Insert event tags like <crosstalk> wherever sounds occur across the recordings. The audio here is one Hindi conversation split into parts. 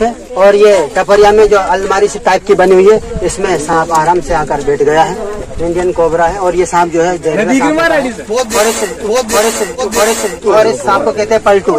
है। और ये टपरिया में जो अलमारी से टाइप की बनी हुई है इसमें सांप आराम से आकर बैठ गया है। इंडियन कोबरा है और ये सांप जो है जहरीला सांप। बहुत बड़े से बड़े से बड़े से और इस सांप को कहते हैं पलटू।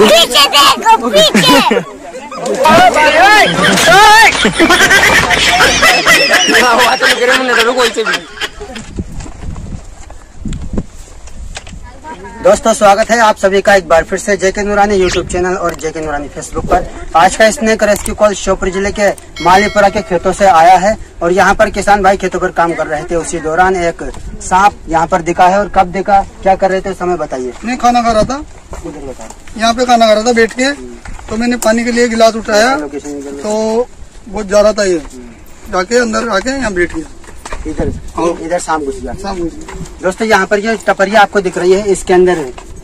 पीछे देखो पीछे। <laughs> दोस्तों स्वागत है आप सभी का एक बार फिर से जेके नूरानी यूट्यूब चैनल और जेके नूरानी फेसबुक पर। आज का स्नेक रेस्क्यू कॉल श्योपुर ज़िले के मालीपुरा के खेतों से आया है और यहाँ पर किसान भाई खेतों पर काम कर रहे थे। उसी दौरान एक सांप यहाँ पर दिखा है और कब दिखा क्या कर रहे थे समय बताइए। मैं खाना खा रहा था। उधर बताओ। यहाँ पे खाना खा रहा था बैठ के। तो मैंने पानी के लिए गिलास उठाया। तो बहुत जा रहा था ये। जाके अंदर आके यहाँ बैठ गया। इधर इधर सांप घुस गया। सामने दोस्तों यहाँ पर ये टपरिया आपको दिख रही है इसके अंदर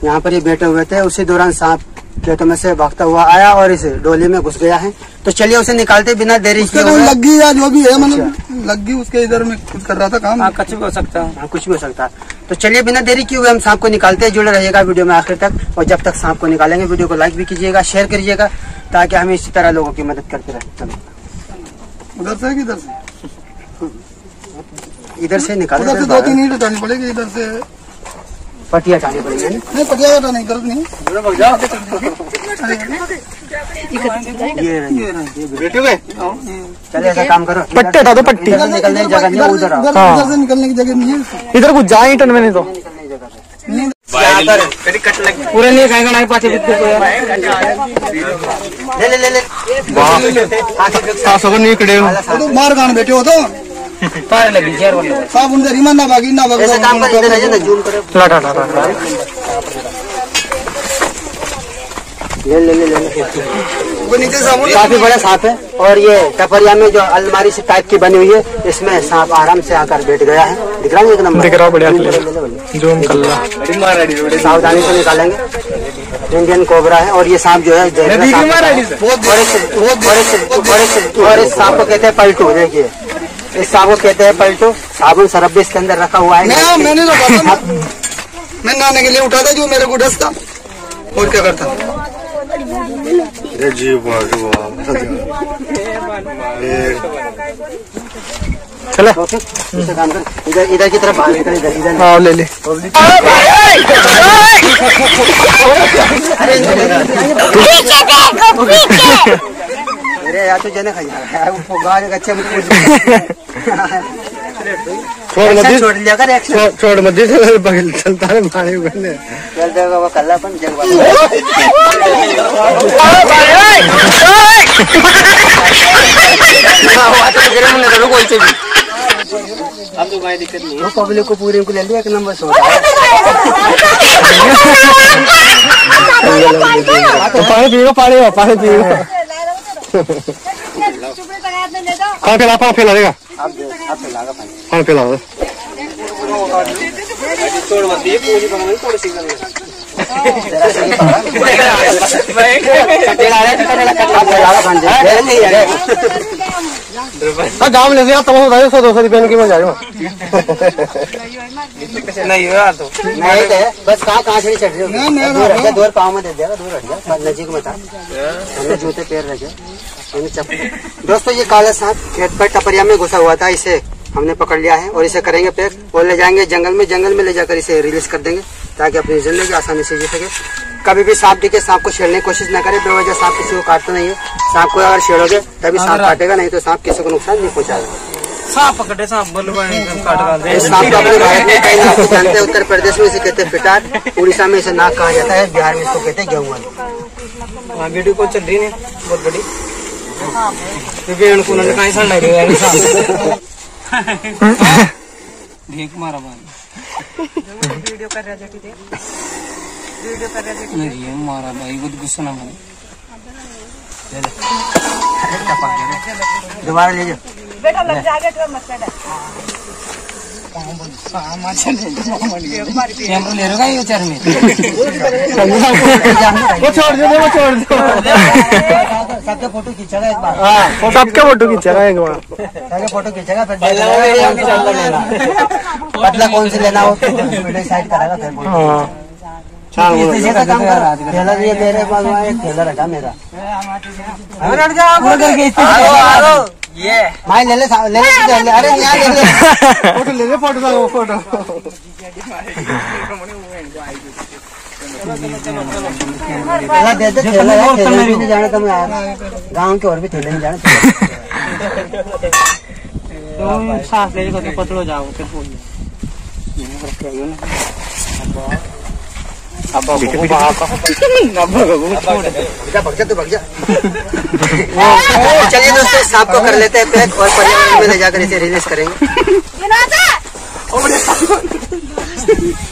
यहाँ पर ये बैठे हुए थे उसी दौरान सांप खेतों में से भागता हुआ आया और इस डोली में घुस गया है। तो चलिए उसे निकालते बिना देरी हुए लग गई या जो भी है मतलब लग गई उसके इधर में कुछ कर रहा था काम। कुछ भी हो सकता है। हाँ, कुछ भी हो सकता है। तो चलिए बिना देरी किए हुए हम सांप को निकालते हैं जुड़े रहिएगा वीडियो में आखिर तक और जब तक सांप को निकालेंगे वीडियो को लाइक भी कीजिएगा शेयर करिएगा ताकि हम इसी तरह लोगों की मदद करते रहे। उधर से कि इधर से? इधर से निकाले उधर से दो तीन ईट हटानी पड़ेगी इधर से। पटिया हटानी पड़ेगी। नहीं पटिया हटा नहीं। गलत नहीं ये ऐसा काम करो। पट्टे था तो पट्टी। इधर से निकलने की जगह नहीं है, उधर आओ। इधर इधर से निकलने की जगह नहीं है। इधर कुछ जाए टन में नहीं तो। पूरे नहीं कहेगा नहीं पाचे ले ले ले ले। सासों को नहीं कड़े वाला वो सांप। मार खान बैठे हो तो। साहब उनसे रीमान ना भागी ना ऐसा काम कर इधर भागी आ ना जूम करो लटा लटा ले ले ले। ले वो नीचे साबुन काफ़ी बड़ा सांप है और ये टपरिया में जो अलमारी से टाइप की बनी हुई है इसमें सांप आराम से आकर बैठ गया है। दिख रहा है एक नंबर? दिख रहा है, बढ़िया जूम। करो, ले सावधानी से निकालेंगे। इंडियन कोबरा है और ये सांप जो है। बहुत बड़े से। बड़े से बड़े से और इस सांप को कहते हैं पलटू देखिए। इस को कहते हैं पलटू। साबुन सरफ भी इसके अंदर रखा हुआ है। मैं मैंने तो था <laughs> मैं नहाने के लिए उठा था जो मेरे को डस था। और क्या करता? चला। इधर इधर की तरफ़ इधर इधर हाँ ले ले। अरे इधर- पीछे देखो पीछे अरे यार तो जने खाई वो गाड़ी का अच्छा मुझे छोड़ मत छोड़ लिया कर एक्शन छोड़ छोड़ मत दे बगल चलता है मारे उगलने चल देगा वो कल्ला अपन जग वो पब्लिक को पूरे को ले लिया एक नंबर सो तो पानी पिएगा पानी हो पानी पिएगा पानी पिला पानी पिला देगा आप दे आप लागा पानी पानी पिला दो आप लागा पानी दे नहीं यार हाँ गाँव ले बताइए सौ दो सौ रुपये की मैं जाएगा। नहीं है बस कहाँ कहाँ से चढ़ रहे हो दूर हट जा दूर पाँव में दे देगा दूर हट जा नजीक में था जूते पैर रखे। दोस्तों ये काला सांप खेत पर टपरिया में घुसा हुआ था। इसे हमने पकड़ लिया है और इसे करेंगे पैक और ले जाएँगे जंगल में। जंगल में ले जाकर इसे रिलीज़ कर देंगे ताकि अपनी ज़िंदगी आसानी से जी सके। कभी भी सांप दिखे सांप को छेड़ने की कोशिश न करें। बेवजह सांप किसी को काटता नहीं है। सांप को अगर छेड़ोगे तभी सांप काटेगा नहीं तो सांप किसी को नुकसान नहीं पहुंचाएगा। सांप पकड़े सांप जानते हैं। उत्तर प्रदेश में इसे कहते हैं पिटार। उड़ीसा में इसे नाग कहा जाता है। बिहार में इसको कहते हैं गेहूँ वीडियो कॉल चल रही है बहुत बड़ी। लगे ढीक मारा भाई वीडियो कर रहा रहे थे वीडियो कर रहे थे नहीं मारा भाई बहुत गुस्सा ना भाई दोबारा ले जाओ कैमरा ले रहा ये चार में वो छोड़ दो वो छोड़ दो सबके फ़ोटो खींचेगा एक बार। सबके फ़ोटो खींचेगा एक बार। सबके फ़ोटो खींचेगा फिर देखेगा कौन सा पतला लेना। कौन से लेना हो वीडियो साइड करेगा फिर बोल। हाँ। थैला ये मेरे पास एक थैला रखा मेरा। ये। भाई ले ले ले ले अरे यहाँ ले ले। <laughs> फ़ोटो ले ले फ़ोटो फ़ोटो। <laughs> गाँव के और भी थैले नहीं जाने तुम सांस ले तो पतलो जाओ फिर अब तू जा चलिए दोस्तों सांप को कर लेते हैं पैक और पर्यावरण में ले जाकर इसे रिलीज़ करेंगे। <laughs> <laughs>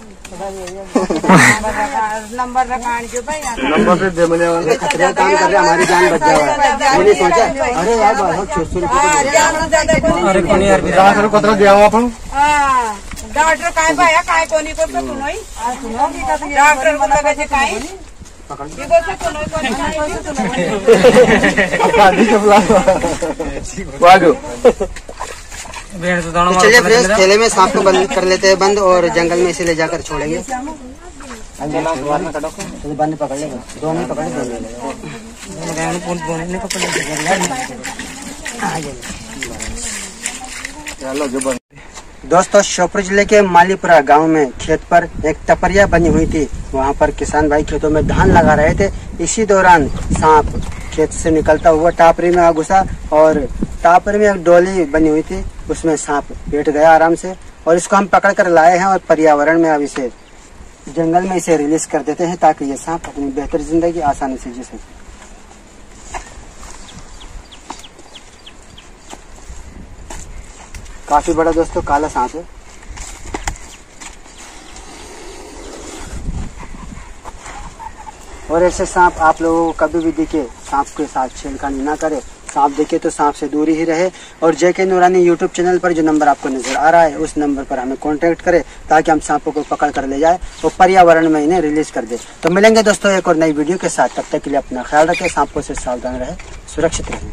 नंबर जो नंबर पे दे मुझे ये खतरे काम कर रहे हमारी जान बच जाए। मैंने सोचा अरे यार छह सौ रुपये अरे कोणी यार दहा सौ कतरा दिया हुआ अपन। डॉक्टर काय पाया काय कोणी करतो तुनोय डॉक्टर को तुनोय कोणी काय गोष्ट तो तो चलिए फ्रेंड्स थैले में सांप को बंद कर लेते हैं बंद और जंगल में इसे ले जाकर छोड़ेंगे। बंद पकड़ लेगा। दोनों पकड़ लेगा। दोस्तों श्योपुर ज़िले के मालीपुरा गाँव में खेत पर एक टपरिया बनी हुई थी। वहाँ पर किसान भाई खेतों में धान लगा रहे थे। इसी दौरान सांप खेत से निकलता हुआ टापरी में आ घुसा और टापरी में एक डोली बनी हुई थी, उसमें सांप बैठ गया आराम से और इसको हम पकड़ कर लाए हैं और पर्यावरण में अब इसे जंगल में इसे रिलीज़ कर देते हैं ताकि ये सांप अपनी बेहतर ज़िंदगी आसानी से जी सके। काफ़ी बड़ा दोस्तों, काला सांप है। और ऐसे सांप आप लोगों को कभी भी दिखे, सांप के साथ छेड़खानी ना करें। सांप देखे तो सांप से दूरी ही रहे। और जेके नूरानी यूट्यूब चैनल पर जो नंबर आपको नज़र आ रहा है, उस नंबर पर हमें कांटेक्ट करें, ताकि हम सांपों को पकड़ कर ले जाए और पर्यावरण में इन्हें रिलीज़ कर दे। तो मिलेंगे दोस्तों एक और नई वीडियो के साथ। तब तक के लिए अपना ख्याल रखें, सांपों से सावधान रहे, सुरक्षित रहें।